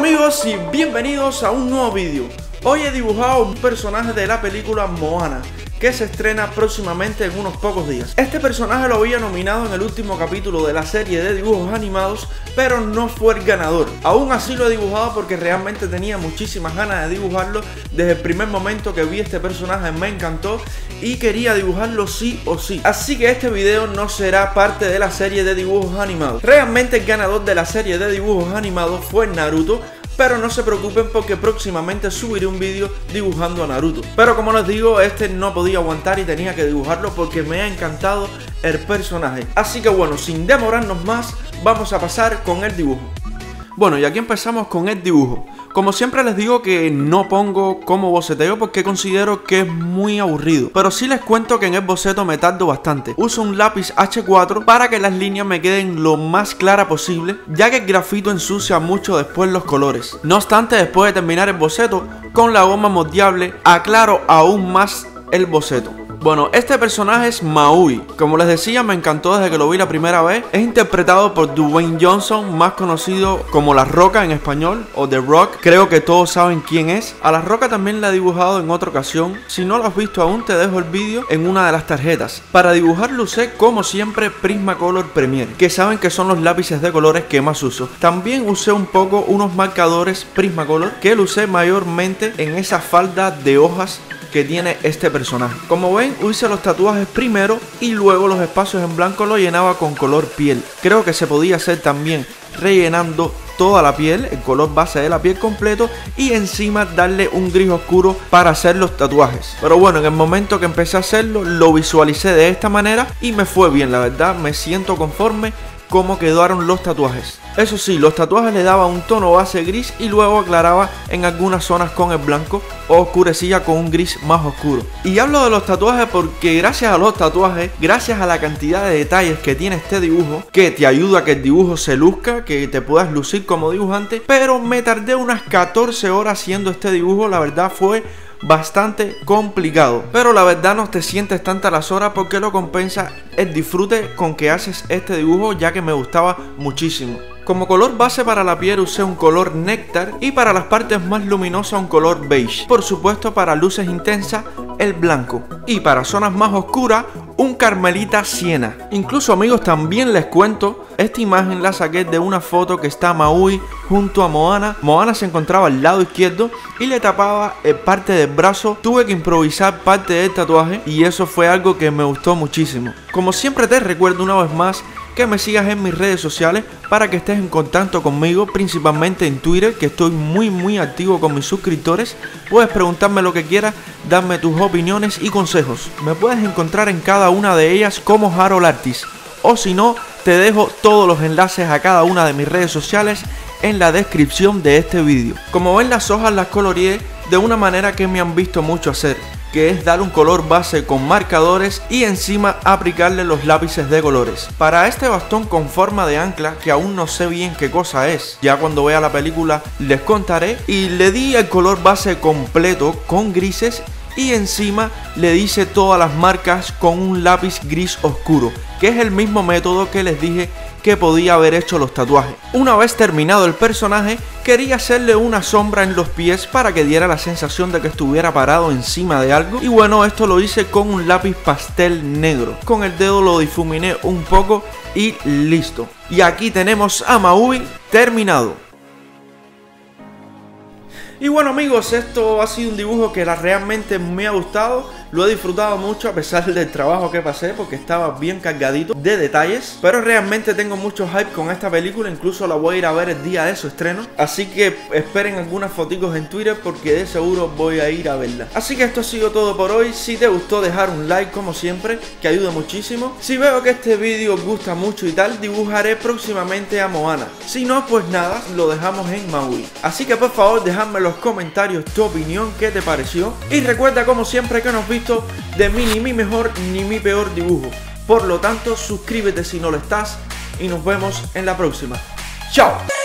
amigos y bienvenidos a un nuevo vídeo. Hoy he dibujado un personaje de la película Moana que se estrena próximamente en unos pocos días. Este personaje lo había nominado en el último capítulo de la serie de dibujos animados, pero no fue el ganador. Aún así lo he dibujado porque realmente tenía muchísimas ganas de dibujarlo. Desde el primer momento que vi este personaje me encantó y quería dibujarlo sí o sí. Así que este video no será parte de la serie de dibujos animados. Realmente el ganador de la serie de dibujos animados fue Naruto, pero no se preocupen porque próximamente subiré un vídeo dibujando a Naruto. Pero como les digo, este no podía aguantar y tenía que dibujarlo porque me ha encantado el personaje. Así que bueno, sin demorarnos más, vamos a pasar con el dibujo. Bueno, y aquí empezamos con el dibujo. Como siempre les digo que no pongo como boceteo porque considero que es muy aburrido. Pero sí les cuento que en el boceto me tardo bastante. Uso un lápiz H4 para que las líneas me queden lo más clara posible, ya que el grafito ensucia mucho después los colores. No obstante, después de terminar el boceto, con la goma moldeable aclaro aún más el boceto. Bueno, este personaje es Maui. Como les decía, me encantó desde que lo vi la primera vez. Es interpretado por Dwayne Johnson, más conocido como La Roca en español, o The Rock. Creo que todos saben quién es. A La Roca también la he dibujado en otra ocasión. Si no lo has visto aún, te dejo el vídeo en una de las tarjetas. Para dibujarlo usé, como siempre, Prismacolor Premiere, que saben que son los lápices de colores que más uso. También usé un poco unos marcadores Prismacolor, que lo usé mayormente en esa falda de hojas que tiene este personaje. Como ven, hice los tatuajes primero y luego los espacios en blanco lo llenaba con color piel. Creo que se podía hacer también rellenando toda la piel, el color base de la piel completo y encima darle un gris oscuro para hacer los tatuajes. Pero bueno, en el momento que empecé a hacerlo, lo visualicé de esta manera y me fue bien, la verdad, me siento conforme cómo quedaron los tatuajes. Eso sí, los tatuajes le daba un tono base gris y luego aclaraba en algunas zonas con el blanco o oscurecía con un gris más oscuro. Y hablo de los tatuajes porque gracias a los tatuajes, gracias a la cantidad de detalles que tiene este dibujo, que te ayuda a que el dibujo se luzca, que te puedas lucir como dibujante, pero me tardé unas 14 horas haciendo este dibujo, la verdad fue bastante complicado. Pero la verdad no te sientes tantas las horas porque lo compensa el disfrute con que haces este dibujo ya que me gustaba muchísimo. Como color base para la piel usé un color néctar y para las partes más luminosas un color beige. Por supuesto para luces intensas el blanco y para zonas más oscuras un carmelita siena. Incluso amigos también les cuento, esta imagen la saqué de una foto que está Maui junto a Moana. Moana se encontraba al lado izquierdo y le tapaba eh, parte del brazo. Tuve que improvisar parte del tatuaje y eso fue algo que me gustó muchísimo. Como siempre te recuerdo una vez más que me sigas en mis redes sociales para que estés en contacto conmigo, principalmente en Twitter, que estoy muy muy activo con mis suscriptores. Puedes preguntarme lo que quieras, darme tus opiniones y consejos. Me puedes encontrar en cada una de ellas como Harold Artis. O si no, te dejo todos los enlaces a cada una de mis redes sociales en la descripción de este vídeo. Como ven las hojas las coloreé de una manera que me han visto mucho hacer que es dar un color base con marcadores y encima aplicarle los lápices de colores. Para este bastón con forma de ancla, que aún no sé bien qué cosa es, ya cuando vea la película les contaré, y le di el color base completo con grises y encima le dice todas las marcas con un lápiz gris oscuro, que es el mismo método que les dije que podía haber hecho los tatuajes. Una vez terminado el personaje, quería hacerle una sombra en los pies para que diera la sensación de que estuviera parado encima de algo. Y bueno, esto lo hice con un lápiz pastel negro. Con el dedo lo difuminé un poco y listo. Y aquí tenemos a Maui terminado. Y bueno amigos, esto ha sido un dibujo que realmente me ha gustado lo he disfrutado mucho a pesar del trabajo que pasé porque estaba bien cargadito de detalles. Pero realmente tengo mucho hype con esta película, incluso la voy a ir a ver el día de su estreno. Así que esperen algunas fotitos en Twitter porque de seguro voy a ir a verla. Así que esto ha sido todo por hoy. Si te gustó dejar un like como siempre, que ayuda muchísimo. Si veo que este vídeo gusta mucho y tal, dibujaré próximamente a Moana. Si no, pues nada, lo dejamos en Maui. Así que por favor dejadme en los comentarios tu opinión, qué te pareció. Y recuerda como siempre que nos vimos de mí ni mi mejor ni mi peor dibujo. Por lo tanto, suscríbete si no lo estás y nos vemos en la próxima. ¡Chao!